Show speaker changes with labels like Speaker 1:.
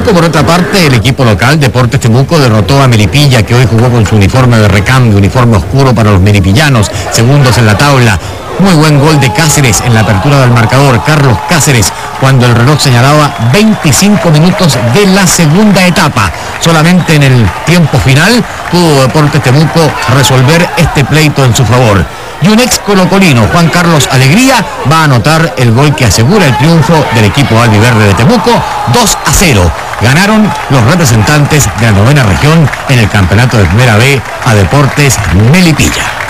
Speaker 1: Por otra parte, el equipo local, Deportes Temuco, derrotó a Melipilla, que hoy jugó con su uniforme de recambio, uniforme oscuro para los melipillanos, segundos en la tabla. Muy buen gol de Cáceres en la apertura del marcador, Carlos Cáceres, cuando el reloj señalaba 25 minutos de la segunda etapa. Solamente en el tiempo final pudo Deportes Temuco resolver este pleito en su favor y un ex colocolino, Juan Carlos Alegría, va a anotar el gol que asegura el triunfo del equipo albiverde de Temuco, 2 a 0. Ganaron los representantes de la novena región en el campeonato de Primera B a Deportes Melipilla.